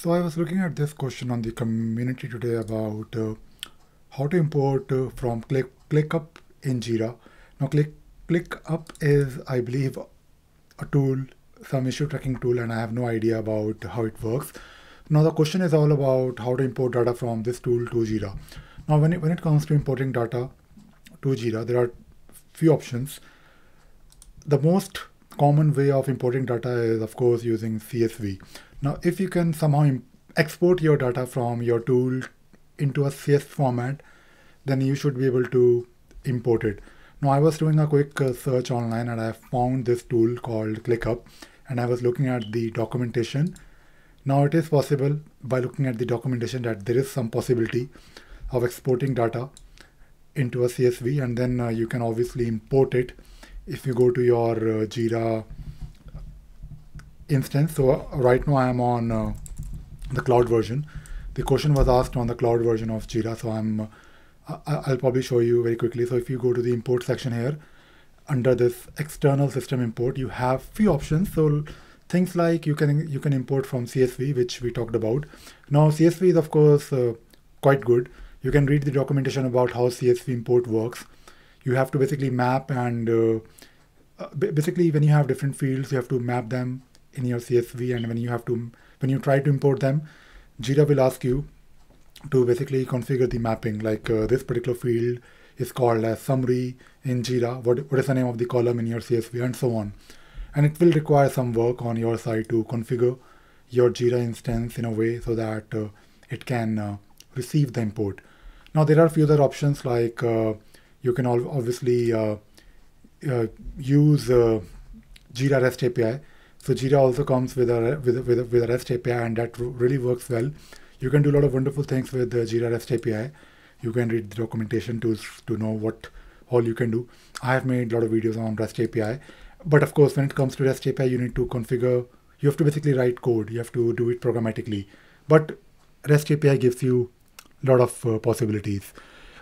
So I was looking at this question on the community today about uh, how to import uh, from Click ClickUp in Jira. Now Click ClickUp is, I believe, a tool, some issue tracking tool, and I have no idea about how it works. Now the question is all about how to import data from this tool to Jira. Now when it, when it comes to importing data to Jira, there are few options. The most common way of importing data is of course using CSV. Now, if you can somehow export your data from your tool into a CS format, then you should be able to import it. Now, I was doing a quick uh, search online and I found this tool called ClickUp and I was looking at the documentation. Now, it is possible by looking at the documentation that there is some possibility of exporting data into a CSV and then uh, you can obviously import it if you go to your uh, Jira instance. So right now I'm on uh, the cloud version. The question was asked on the cloud version of Jira, so I'm uh, I'll probably show you very quickly. So if you go to the import section here, under this external system import, you have few options. So things like you can you can import from CSV, which we talked about. Now CSV is of course uh, quite good. You can read the documentation about how CSV import works. You have to basically map and uh, uh basically when you have different fields, you have to map them in your CSV and when you have to when you try to import them, Jira will ask you to basically configure the mapping like uh, this particular field is called as summary in Jira, what, what is the name of the column in your CSV and so on. And it will require some work on your side to configure your Jira instance in a way so that uh, it can uh, receive the import. Now there are a few other options like uh, you can obviously uh, uh, use Jira REST API so Jira also comes with a with a, with a, with a REST API, and that really works well. You can do a lot of wonderful things with the Jira REST API. You can read the documentation to to know what all you can do. I have made a lot of videos on REST API, but of course, when it comes to REST API, you need to configure. You have to basically write code. You have to do it programmatically. But REST API gives you a lot of uh, possibilities.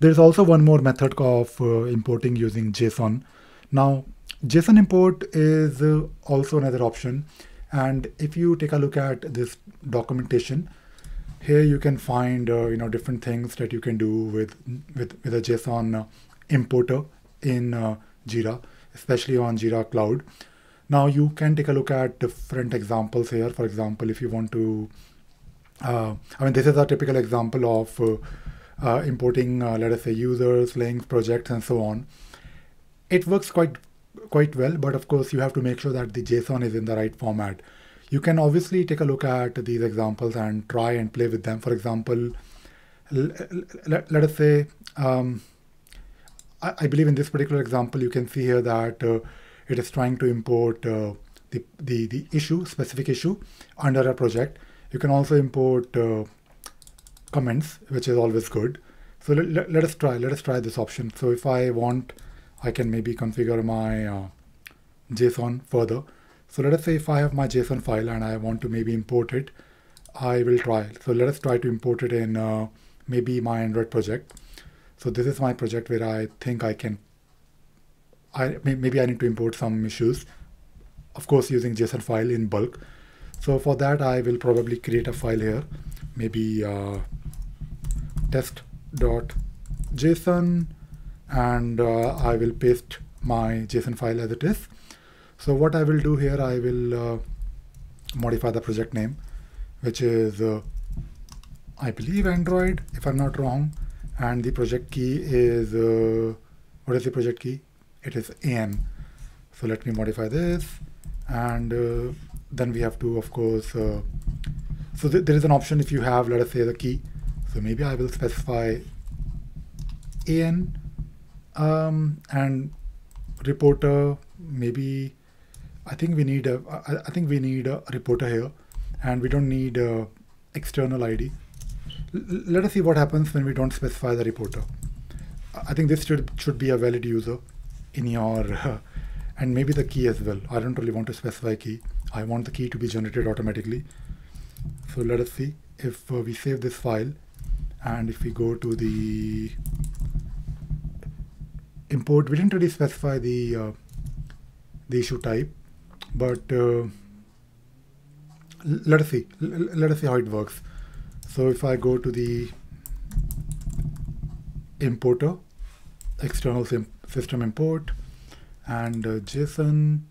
There's also one more method of uh, importing using JSON. Now, JSON import is uh, also another option. And if you take a look at this documentation, here you can find uh, you know different things that you can do with with, with a JSON uh, importer in uh, Jira, especially on Jira Cloud. Now you can take a look at different examples here. For example, if you want to, uh, I mean, this is a typical example of uh, uh, importing, let us say, users, links, projects, and so on. It works quite quite well, but of course you have to make sure that the JSON is in the right format. You can obviously take a look at these examples and try and play with them. For example, let, us say, um, I, I, believe in this particular example, you can see here that uh, it is trying to import uh, the, the, the issue, specific issue under a project. You can also import uh, comments, which is always good. So let, let us try, let us try this option. So if I want I can maybe configure my uh, JSON further. So let us say if I have my JSON file and I want to maybe import it, I will try. So let us try to import it in uh, maybe my Android project. So this is my project where I think I can, I maybe I need to import some issues, of course using JSON file in bulk. So for that I will probably create a file here, maybe uh, test.json and uh, I will paste my JSON file as it is. So what I will do here, I will uh, modify the project name, which is, uh, I believe Android, if I'm not wrong. And the project key is, uh, what is the project key? It is AN. So let me modify this. And uh, then we have to, of course, uh, so th there is an option if you have, let us say the key. So maybe I will specify AN um, and reporter maybe I think we need a I, I think we need a reporter here and we don't need a external ID. L let us see what happens when we don't specify the reporter. I think this should should be a valid user in your uh, and maybe the key as well. I don't really want to specify key. I want the key to be generated automatically. So let us see if uh, we save this file and if we go to the import, we didn't really specify the, uh, the issue type, but uh, let us see. let us see how it works. So if I go to the importer, external system import, and uh, JSON,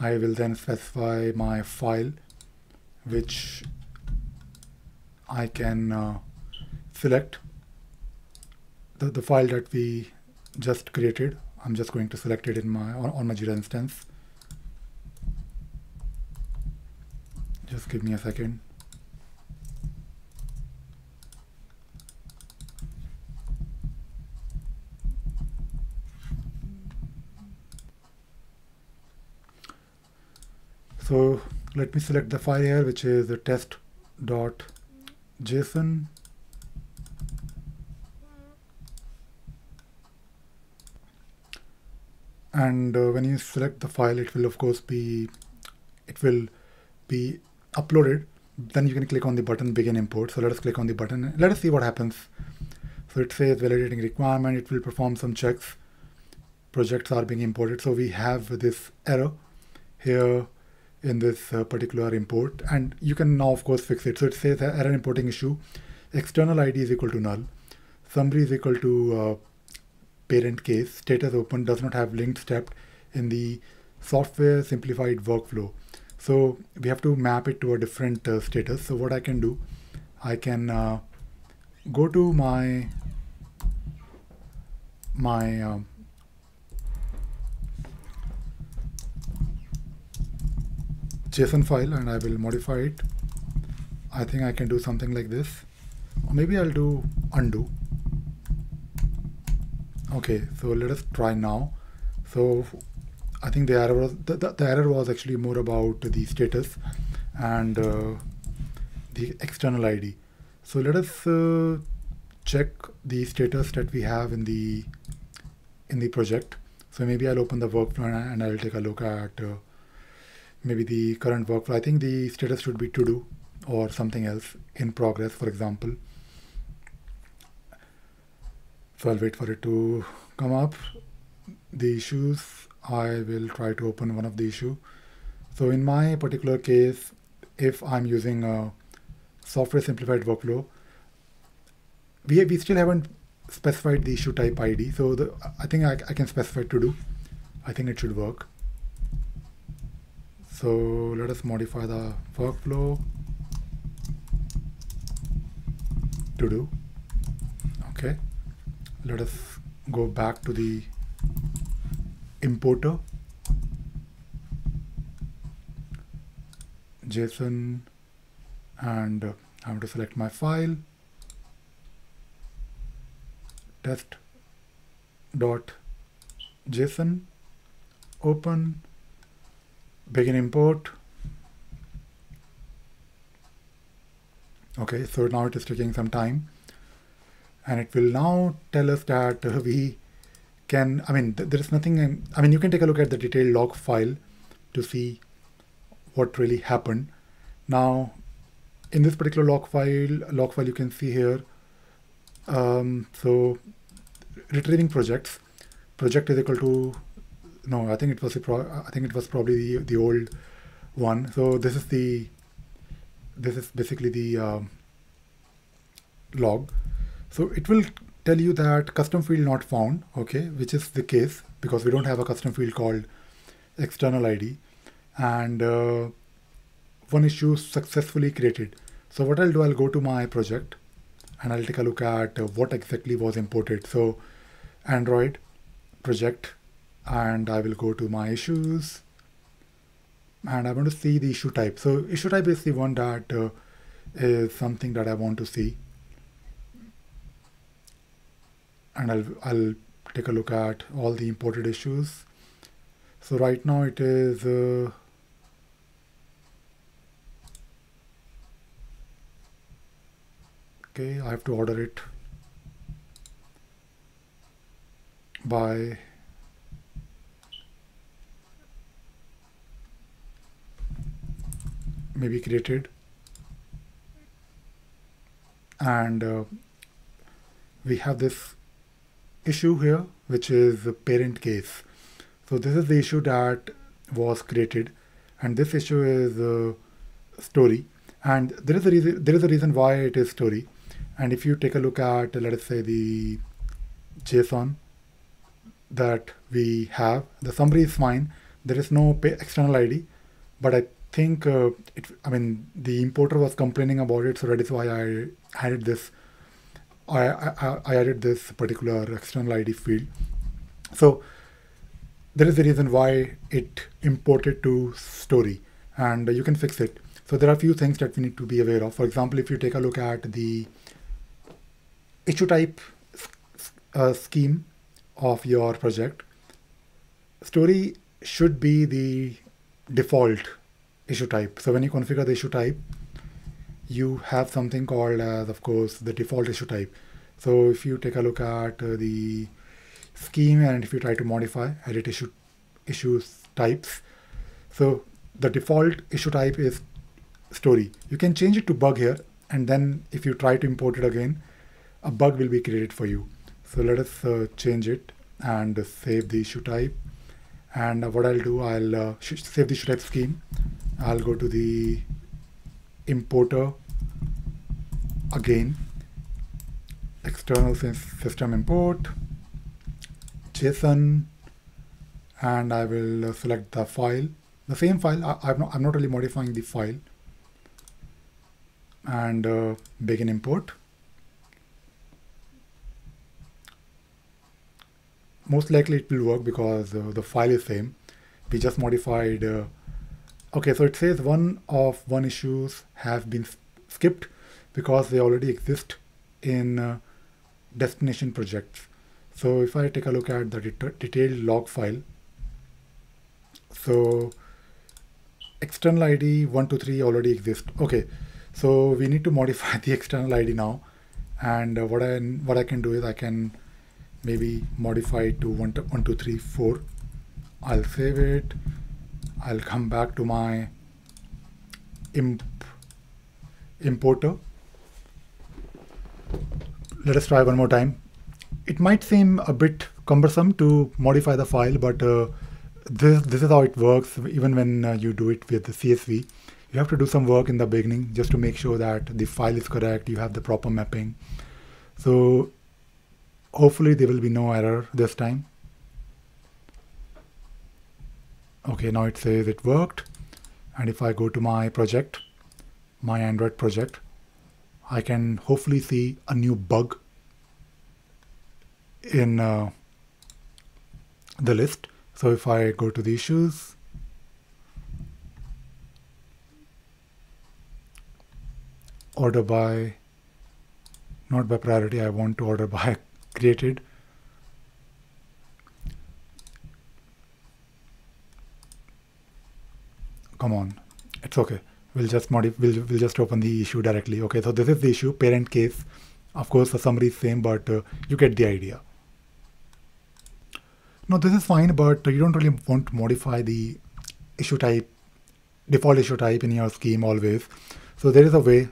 I will then specify my file, which I can uh, select the, the file that we just created. I'm just going to select it in my on, on my Jira instance. Just give me a second. So let me select the file here, which is the test.json. And uh, when you select the file, it will of course be, it will be uploaded, then you can click on the button begin import. So let us click on the button. Let us see what happens. So it says validating requirement. It will perform some checks. Projects are being imported. So we have this error here in this uh, particular import and you can now of course fix it. So it says error importing issue. External ID is equal to null. Summary is equal to uh, parent case. Status open does not have linked step in the software simplified workflow. So we have to map it to a different uh, status. So what I can do, I can uh, go to my my um, JSON file and I will modify it. I think I can do something like this. Or maybe I'll do undo. Okay, so let us try now. So I think the error was the, the, the, error was actually more about the status and uh, the external ID. So let us uh, check the status that we have in the in the project. So maybe I'll open the workflow and, and I'll take a look at uh, maybe the current workflow. I think the status should be to do or something else in progress, for example. So I'll wait for it to come up. The issues I will try to open one of the issue. So in my particular case, if I'm using a software simplified workflow, we, we still haven't specified the issue type ID. So the, I think I, I can specify to do. I think it should work. So let us modify the workflow to do. Okay. Let us go back to the importer. JSON and uh, I am going to select my file. Test dot JSON open. Begin import. Okay so now it is taking some time and it will now tell us that we can, I mean, th there is nothing, I mean, you can take a look at the detailed log file to see what really happened. Now, in this particular log file, log file you can see here, um, so retrieving projects, project is equal to, no, I think it was, pro I think it was probably the, the old one. So this is the, this is basically the um, log. So it will tell you that custom field not found, okay, which is the case because we don't have a custom field called external ID and uh, one issue successfully created. So what I'll do, I'll go to my project and I'll take a look at uh, what exactly was imported. So Android project and I will go to my issues and I want to see the issue type. So issue type is the one that uh, is something that I want to see and I'll, I'll take a look at all the imported issues. So right now it is uh, okay I have to order it by maybe created and uh, we have this issue here, which is a parent case. So this is the issue that was created. And this issue is uh, story and there is a reason there is a reason why it is story and if you take a look at let us say the json that we have the summary is fine there is no external id but i think uh, it i mean the importer was complaining about it so that is why i added this I, I, I added this particular external id field so there is a reason why it imported to story and you can fix it so there are a few things that we need to be aware of. For example, if you take a look at the issue type uh, scheme of your project, story should be the default issue type. So when you configure the issue type, you have something called as, of course, the default issue type. So if you take a look at uh, the scheme and if you try to modify, edit issue issues types, so the default issue type is story. You can change it to bug here, and then if you try to import it again, a bug will be created for you. So let us uh, change it and save the issue type. And what I'll do, I'll uh, save the issue type scheme. I'll go to the importer again, external system import, JSON, and I will uh, select the file. The same file, I, am not, I'm not really modifying the file and uh, begin import. Most likely it will work because uh, the file is same. We just modified. Uh, okay, so it says one of one issues have been skipped because they already exist in uh, destination projects. So if I take a look at the det detailed log file, so external ID 123 already exists. Okay, so we need to modify the external ID now. And uh, what I what I can do is I can maybe modify to one, one two three four. I'll save it. I'll come back to my imp importer. Let us try one more time. It might seem a bit cumbersome to modify the file, but uh, this this is how it works. Even when uh, you do it with the CSV, you have to do some work in the beginning just to make sure that the file is correct, you have the proper mapping. So hopefully there will be no error this time. Okay, now it says it worked. And if I go to my project, my Android project, I can hopefully see a new bug in uh, the list. So if I go to the issues, order by not by priority I want to order by created come on. It's okay. We'll just modify we'll, we'll just open the issue directly. Okay so this is the issue parent case. Of course the summary is same but uh, you get the idea. Now this is fine but you don't really want to modify the issue type default issue type in your scheme always. So there is a way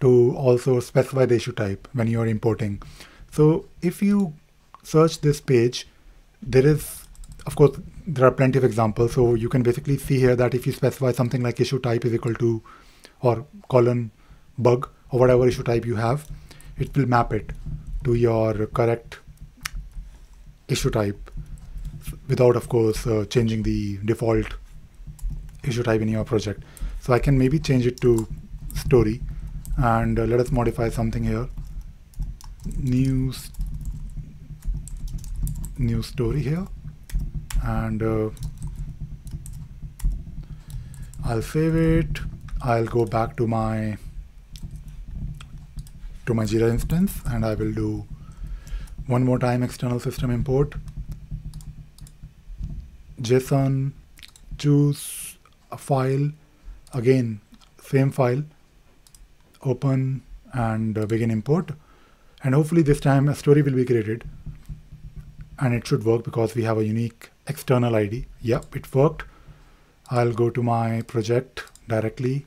to also specify the issue type when you're importing. So if you search this page, there is, of course, there are plenty of examples. So you can basically see here that if you specify something like issue type is equal to or colon bug or whatever issue type you have, it will map it to your correct issue type without, of course, uh, changing the default issue type in your project. So I can maybe change it to story and uh, let us modify something here new new story here and uh, I'll save it. I'll go back to my to my Jira instance and I will do one more time external system import. JSON choose a file. Again same file. Open and uh, begin import. And hopefully this time a story will be created. And it should work because we have a unique external ID. Yep, it worked. I'll go to my project directly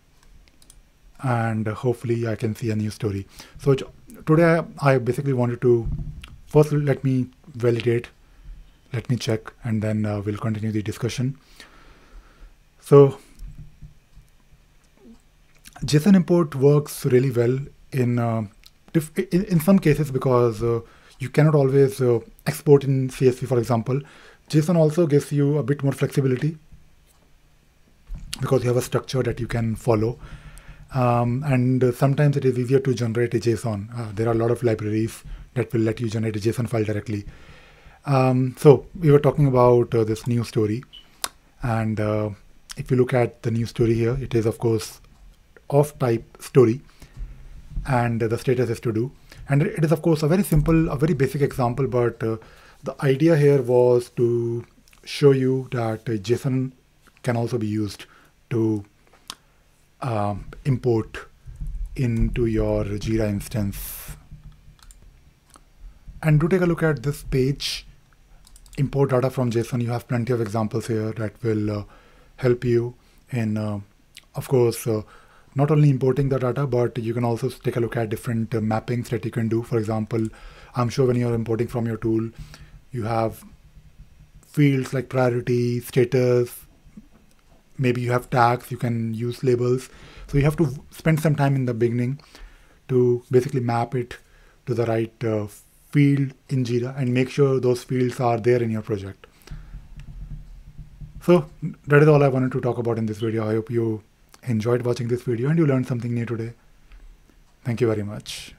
and hopefully I can see a new story. So today I basically wanted to first let me validate, let me check, and then uh, we'll continue the discussion. So JSON import works really well in uh, in, in, some cases because uh, you cannot always uh, export in CSV, for example. JSON also gives you a bit more flexibility because you have a structure that you can follow. Um, and sometimes it is easier to generate a JSON. Uh, there are a lot of libraries that will let you generate a JSON file directly. Um, so we were talking about uh, this new story. And uh, if you look at the new story here, it is of course of type story. And the status is to do. And it is of course a very simple, a very basic example, but uh, the idea here was to show you that JSON can also be used to um, import into your Jira instance. And do take a look at this page, import data from JSON. You have plenty of examples here that will uh, help you in, uh, of course, uh, not only importing the data, but you can also take a look at different uh, mappings that you can do. For example, I'm sure when you're importing from your tool, you have fields like priority, status, maybe you have tags, you can use labels. So you have to spend some time in the beginning to basically map it to the right uh, field in Jira and make sure those fields are there in your project. So that is all I wanted to talk about in this video. I hope you enjoyed watching this video and you learned something new today. Thank you very much.